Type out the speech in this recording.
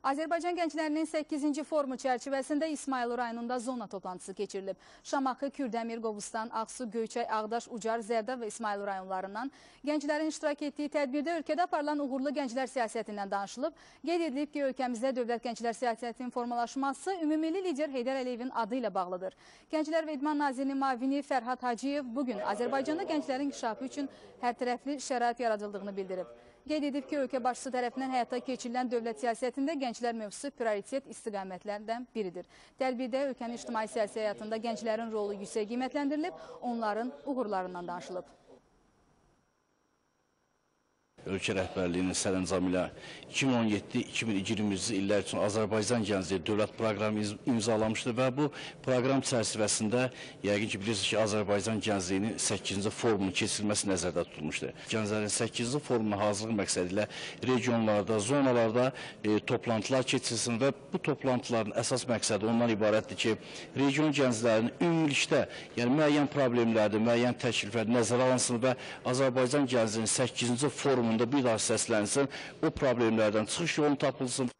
Azərbaycan gənclərinin 8-ci forumu çərçivəsində İsmayıl rayonunda zona toplantısı keçirilib. Şamaxı, Kürdəmir, Qobustan, Ağsu, Göyçay, Ağdaş, Ucar, Zərdə və İsmayıl rayonlarından gənclərin iştirak etdiyi tədbirdə ölkədə aparılan uğurlu gənclər siyasətindən danışılıb. Qeyd edilib ki, ölkəmizdə dövlət gənclər siyasətinin formalaşması ümumilli lider Heydər Əliyevin adı ilə bağlıdır. Gənclər və İdman Nazirinin mavini Fərhad Hacıyev bugün Azərbaycanda gənclərin inkişafı üçün hərtərəfli şərait yaradıldığını bildirib. Qeyd edib ki, ölkə başçısı tərəfindən həyata keçirilən dövlət siyasətində gənclər mövzusu prioritet istiqamətlərdən biridir. Tədbirdə ölkənin ictimai siyasi həyatında gənclərin rolu yüksək qiymətləndirilib, onların uğurlarından danışılıb. Ölkə rəhbərliyinin sərəncamı ilə 2017-2020-ci illər üçün Azərbaycan Gəncliyi dövlət proqramı iz- imzalamışdı və bu proqram çərçivəsində yəqin ki, bilirsiniz ki, Azərbaycan Gəncliyinin 8-ci forumunun keçirilməsi nəzərdə tutulmuşdu. Gənclərin 8-ci forumuna hazırlıq məqsədi ilə regionlarda, zonalarda e, toplantılar keçirilsin və bu toplantıların əsas məqsədi ondan ibarətdir ki, region gənclərinin ümumilikdə, yəni müəyyən problemlərdə, müəyyən təkliflər nəzərə alınsın və Azərbaycan gəncliyinin 8-ci forumunda anlamda bir daha seslensin. O problemlerden çıkış yolunu tapılsın.